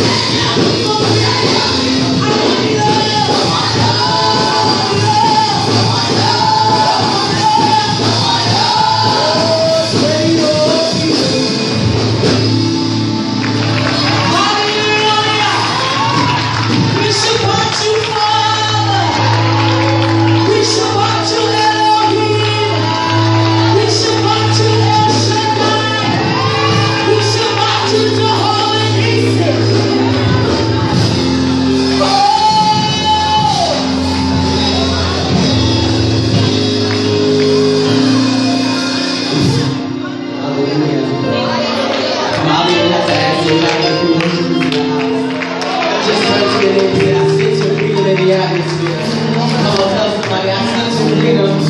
Senhor. Breathe my hands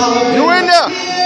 You in there?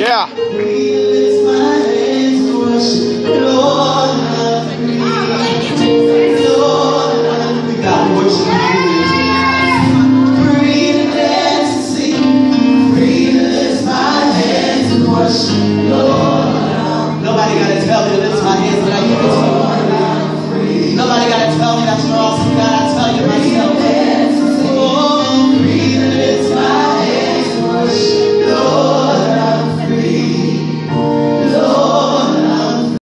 Yeah.